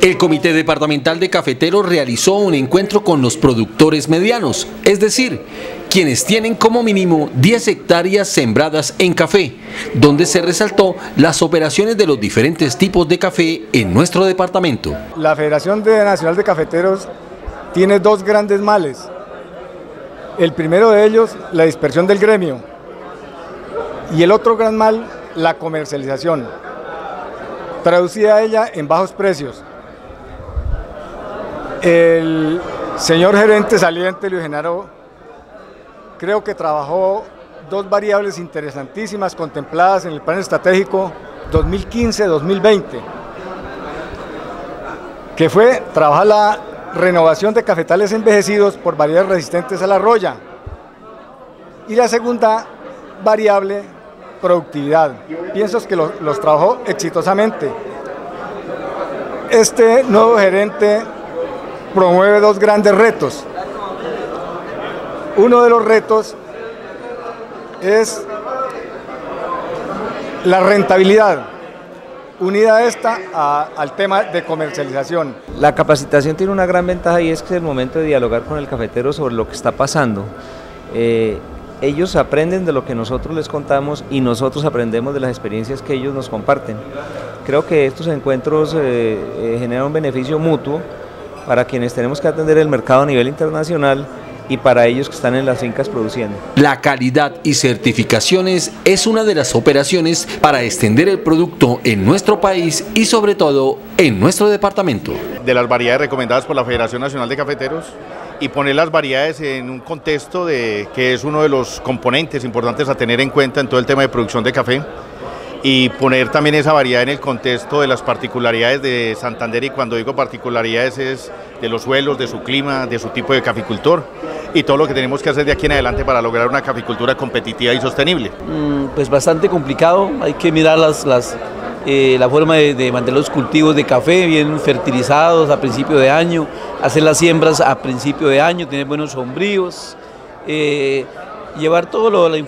El Comité Departamental de Cafeteros realizó un encuentro con los productores medianos, es decir, quienes tienen como mínimo 10 hectáreas sembradas en café, donde se resaltó las operaciones de los diferentes tipos de café en nuestro departamento. La Federación Nacional de Cafeteros tiene dos grandes males. El primero de ellos, la dispersión del gremio. Y el otro gran mal, la comercialización. Traducida ella en bajos precios. El señor gerente saliente, Luis Genaro, creo que trabajó dos variables interesantísimas contempladas en el plan estratégico 2015-2020, que fue trabajar la renovación de cafetales envejecidos por variedades resistentes a la roya. Y la segunda variable, productividad. Pienso que los, los trabajó exitosamente. Este nuevo gerente promueve dos grandes retos. Uno de los retos es la rentabilidad, unida a esta al tema de comercialización. La capacitación tiene una gran ventaja y es que es el momento de dialogar con el cafetero sobre lo que está pasando. Eh, ellos aprenden de lo que nosotros les contamos y nosotros aprendemos de las experiencias que ellos nos comparten. Creo que estos encuentros eh, eh, generan un beneficio mutuo para quienes tenemos que atender el mercado a nivel internacional y para ellos que están en las fincas produciendo. La calidad y certificaciones es una de las operaciones para extender el producto en nuestro país y sobre todo en nuestro departamento. De las variedades recomendadas por la Federación Nacional de Cafeteros y poner las variedades en un contexto de que es uno de los componentes importantes a tener en cuenta en todo el tema de producción de café y poner también esa variedad en el contexto de las particularidades de Santander y cuando digo particularidades es de los suelos, de su clima, de su tipo de caficultor y todo lo que tenemos que hacer de aquí en adelante para lograr una caficultura competitiva y sostenible. Mm, pues bastante complicado, hay que mirar las, las, eh, la forma de, mantener los cultivos de café bien fertilizados a principio de año, hacer las siembras a principio de año, tener buenos sombríos. Eh, llevar todo lo,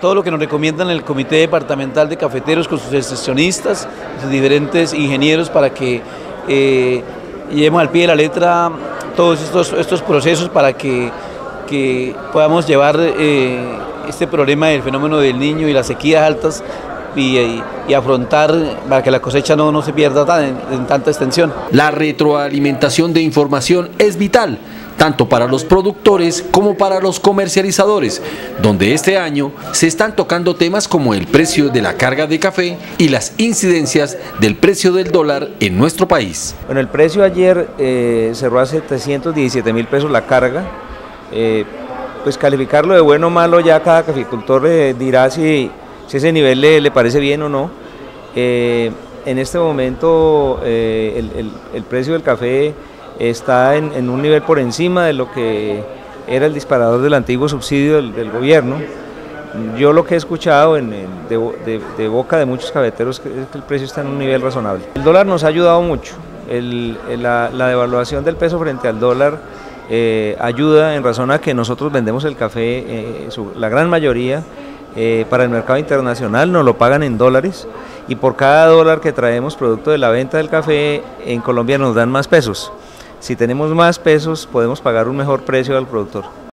todo lo que nos recomiendan el Comité Departamental de Cafeteros con sus excepcionistas, sus diferentes ingenieros para que eh, llevemos al pie de la letra todos estos, estos procesos para que, podamos llevar este problema del fenómeno del niño y las sequías altas y, afrontar para que la cosecha no, no se pierda en tanta extensión. La retroalimentación de información es vital tanto para los productores como para los comercializadores, donde este año se están tocando temas como el precio de la carga de café y las incidencias del precio del dólar en nuestro país. Bueno, el precio ayer eh, cerró a 717 mil pesos la carga. Eh, pues calificarlo de bueno o malo ya cada caficultor eh, dirá si, si, ese nivel le, parece bien o no. en este momento el, el precio del café está en, un nivel por encima de lo que era el disparador del antiguo subsidio del, gobierno. Yo lo que he escuchado de, boca de muchos cafeteros es que el precio está en un nivel razonable. El dólar nos ha ayudado mucho. la, devaluación del peso frente al dólar eh, ayuda en razón a que nosotros vendemos el café, eh, la gran mayoría, eh, para el mercado internacional, nos lo pagan en dólares y por cada dólar que traemos producto de la venta del café en Colombia nos dan más pesos. Si tenemos más pesos, podemos pagar un mejor precio al productor.